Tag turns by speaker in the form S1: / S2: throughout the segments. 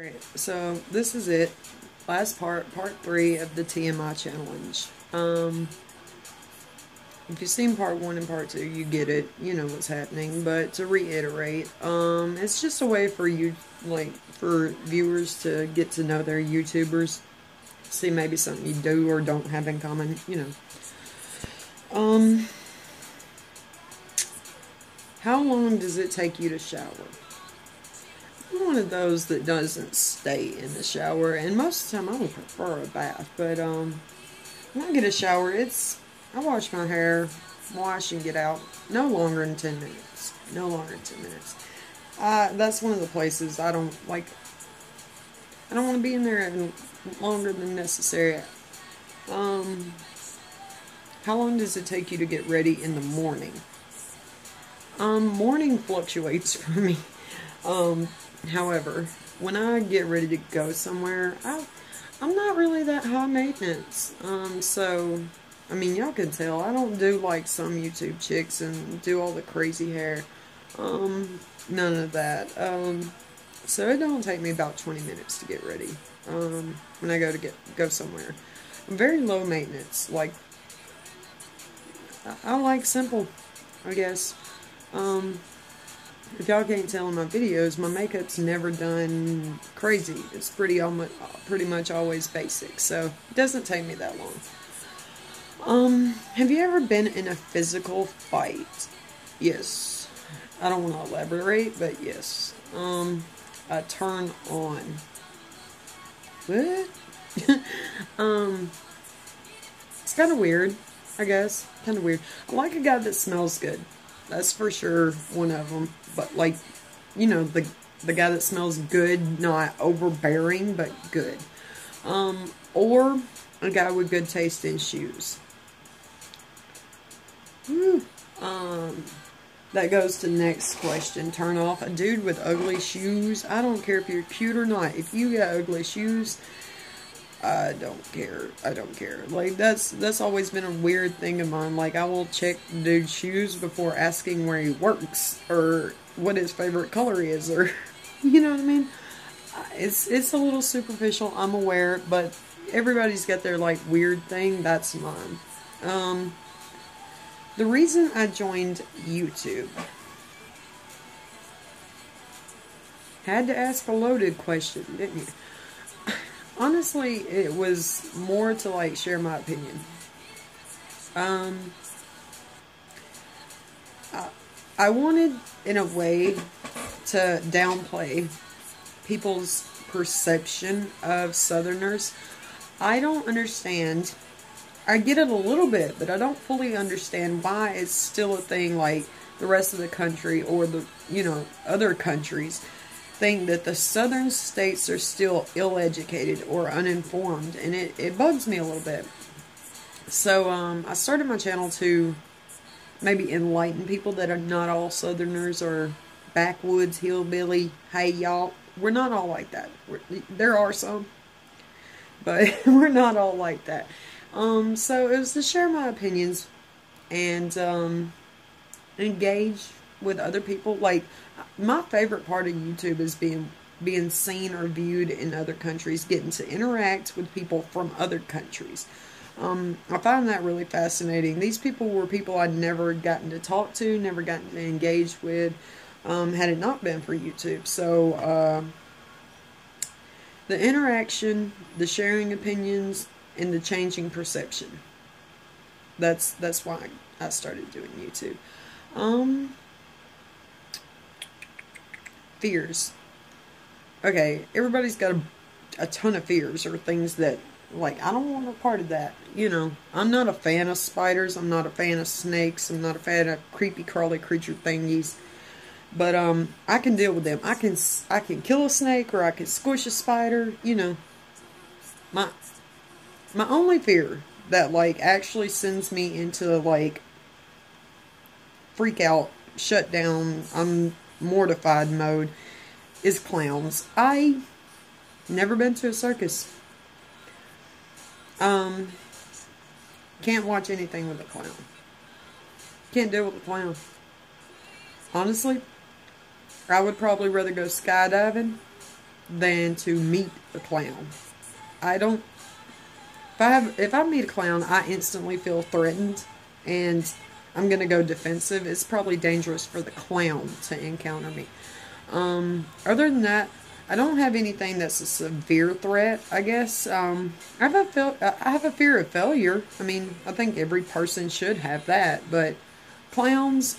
S1: Alright, so this is it. Last part, part three of the TMI challenge. Um, if you've seen part one and part two, you get it. You know what's happening. But to reiterate, um, it's just a way for you, like, for viewers to get to know their YouTubers. See maybe something you do or don't have in common, you know. Um, how long does it take you to shower? I'm one of those that doesn't stay in the shower, and most of the time I would prefer a bath. But um, when I get a shower, it's I wash my hair, wash and get out. No longer than ten minutes. No longer than ten minutes. Uh, that's one of the places I don't like. I don't want to be in there any longer than necessary. Um, how long does it take you to get ready in the morning? Um, morning fluctuates for me. Um, However, when I get ready to go somewhere, I, I'm not really that high maintenance. Um, so, I mean, y'all can tell, I don't do like some YouTube chicks and do all the crazy hair. Um, none of that. Um, so it don't take me about 20 minutes to get ready, um, when I go to get, go somewhere. I'm very low maintenance, like, I, I like simple, I guess. Um, if y'all can't tell in my videos, my makeup's never done crazy. It's pretty almost, pretty much always basic, so it doesn't take me that long. Um, have you ever been in a physical fight? Yes. I don't want to elaborate, but yes. Um, a turn on. What? um, it's kind of weird, I guess. Kind of weird. I like a guy that smells good. That's for sure one of them. But like, you know, the the guy that smells good, not overbearing, but good. Um, or a guy with good taste in shoes. Um, that goes to next question. Turn off a dude with ugly shoes. I don't care if you're cute or not. If you got ugly shoes, I don't care. I don't care. Like that's that's always been a weird thing of mine. Like I will check dude's shoes before asking where he works or what his favorite color is or you know what I mean? It's it's a little superficial, I'm aware, but everybody's got their like weird thing. That's mine. Um the reason I joined YouTube had to ask a loaded question, didn't you? Honestly, it was more to like share my opinion. Um, I, I wanted, in a way, to downplay people's perception of Southerners. I don't understand. I get it a little bit, but I don't fully understand why it's still a thing like the rest of the country or the, you know, other countries think that the southern states are still ill-educated or uninformed, and it, it bugs me a little bit. So um, I started my channel to maybe enlighten people that are not all southerners or backwoods, hillbilly, hey y'all. We're not all like that. We're, there are some, but we're not all like that. Um, so it was to share my opinions and um, engage with other people. Like my favorite part of YouTube is being being seen or viewed in other countries, getting to interact with people from other countries. Um, I find that really fascinating. These people were people I'd never gotten to talk to, never gotten to engage with, um, had it not been for YouTube. So, uh, the interaction, the sharing opinions, and the changing perception. That's that's why I started doing YouTube. Um, fears. Okay, everybody's got a, a ton of fears or things that, like, I don't want a part of that. You know, I'm not a fan of spiders. I'm not a fan of snakes. I'm not a fan of creepy crawly creature thingies. But, um, I can deal with them. I can, I can kill a snake or I can squish a spider, you know. My, my only fear that, like, actually sends me into, like, freak out, shut down, I'm mortified mode is clowns. I never been to a circus. Um, can't watch anything with a clown. Can't deal with a clown. Honestly, I would probably rather go skydiving than to meet a clown. I don't. If I have, if I meet a clown, I instantly feel threatened, and I'm gonna go defensive. It's probably dangerous for the clown to encounter me. Um, other than that, I don't have anything that's a severe threat. I guess um, I have a I have a fear of failure. I mean, I think every person should have that, but clowns,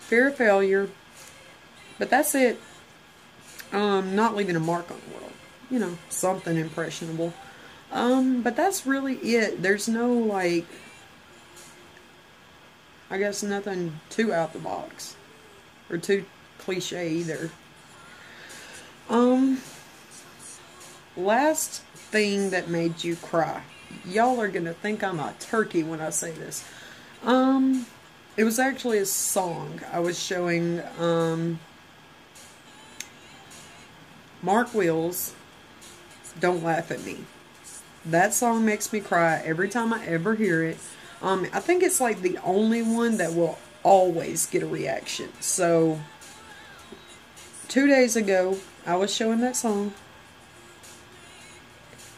S1: fear of failure. But that's it. Um, not leaving a mark on the world. You know, something impressionable. Um, but that's really it. There's no like. I guess nothing too out the box or too cliche either. Um, last thing that made you cry. Y'all are gonna think I'm a turkey when I say this. Um, it was actually a song I was showing. Um, Mark Wills, "Don't Laugh at Me." That song makes me cry every time I ever hear it. Um, I think it's like the only one that will always get a reaction. So, two days ago, I was showing that song,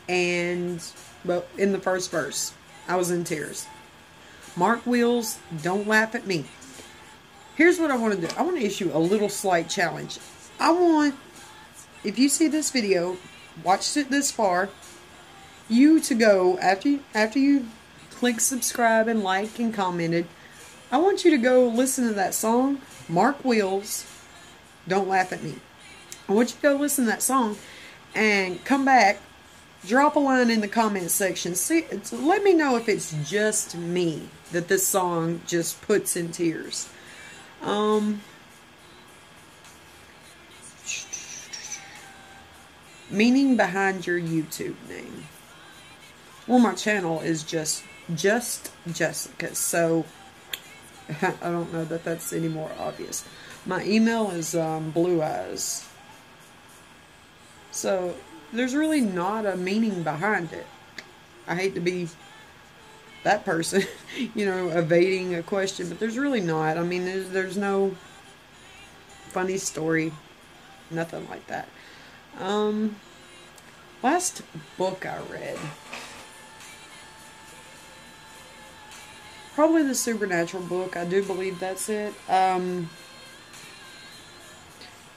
S1: and but in the first verse, I was in tears. Mark Wills, don't laugh at me. Here's what I want to do. I want to issue a little slight challenge. I want, if you see this video, watched it this far, you to go after you, after you click subscribe and like and commented. I want you to go listen to that song, Mark Wills, Don't Laugh at Me. I want you to go listen to that song and come back, drop a line in the comment section. See, let me know if it's just me that this song just puts in tears. Um, meaning behind your YouTube name. Well, my channel is just just Jessica, so I don't know that that's any more obvious. My email is um, Blue Eyes. So there's really not a meaning behind it. I hate to be that person, you know, evading a question, but there's really not. I mean, there's, there's no funny story, nothing like that. Um, last book I read. Probably the Supernatural book. I do believe that's it. Um,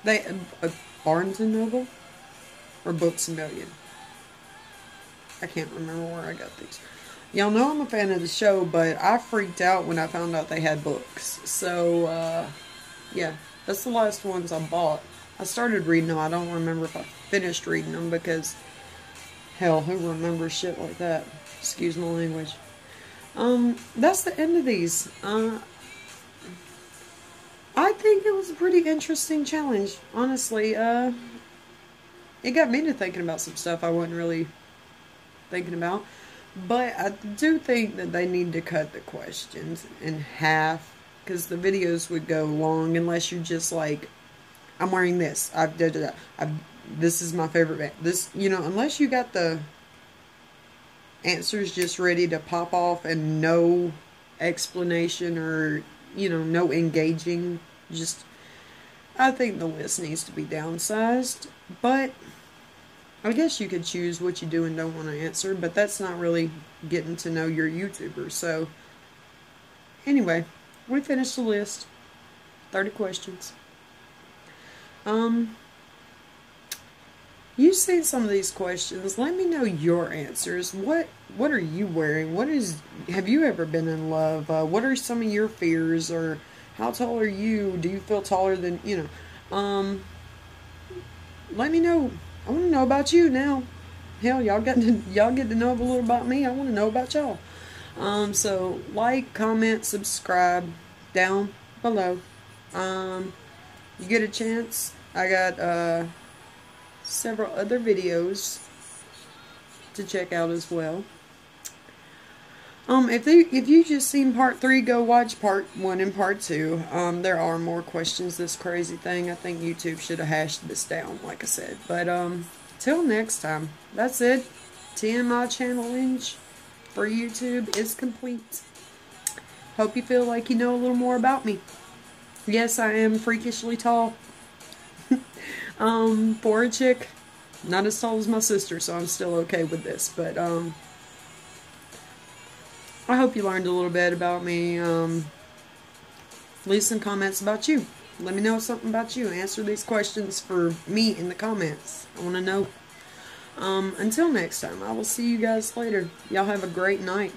S1: they uh, Barnes and Noble or Books a Million. I can't remember where I got these. Y'all know I'm a fan of the show, but I freaked out when I found out they had books. So, uh, yeah, that's the last ones I bought. I started reading them. I don't remember if I finished reading them because, hell, who remembers shit like that? Excuse my language. Um, that's the end of these. Uh, I think it was a pretty interesting challenge, honestly. Uh, it got me to thinking about some stuff I wasn't really thinking about. But I do think that they need to cut the questions in half because the videos would go long unless you're just like, I'm wearing this. I've did that. I've this is my favorite band. This you know unless you got the answers just ready to pop off and no explanation or you know no engaging just I think the list needs to be downsized but I guess you could choose what you do and don't want to answer, but that's not really getting to know your YouTuber. So, anyway, we finished the list. 30 questions. Um, you've seen some of these questions. Let me know your answers. What What are you wearing? What is? Have you ever been in love? Uh, what are some of your fears? Or how tall are you? Do you feel taller than you know? Um, let me know I want to know about you now. Hell, y'all get to y'all get to know a little about me. I want to know about y'all. Um, so like, comment, subscribe down below. Um, you get a chance. I got uh, several other videos to check out as well. Um, if they, if you just seen part three, go watch part one and part two. Um, there are more questions. This crazy thing. I think YouTube should have hashed this down, like I said. But um, till next time, that's it. TMI challenge for YouTube is complete. Hope you feel like you know a little more about me. Yes, I am freakishly tall. Um, for a chick, Not as tall as my sister, so I'm still okay with this. But um, I hope you learned a little bit about me. Um, leave some comments about you. Let me know something about you. Answer these questions for me in the comments. I want to know. Um, until next time, I will see you guys later. Y'all have a great night.